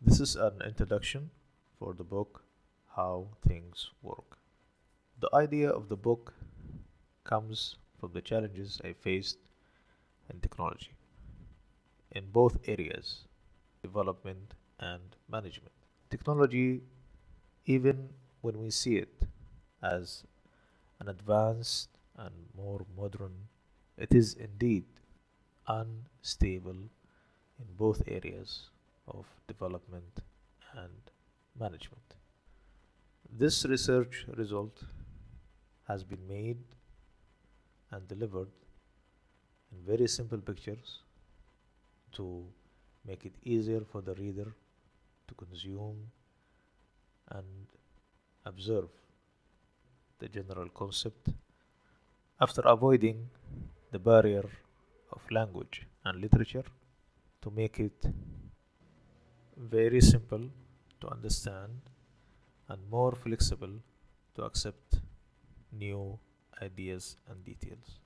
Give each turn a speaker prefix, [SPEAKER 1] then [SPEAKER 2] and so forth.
[SPEAKER 1] This is an introduction for the book How Things Work. The idea of the book comes from the challenges I faced in technology in both areas development and management. Technology, even when we see it as an advanced and more modern, it is indeed unstable in both areas of development and management. This research result has been made and delivered in very simple pictures to make it easier for the reader to consume and observe the general concept after avoiding the barrier of language and literature to make it very simple to understand and more flexible to accept new ideas and details.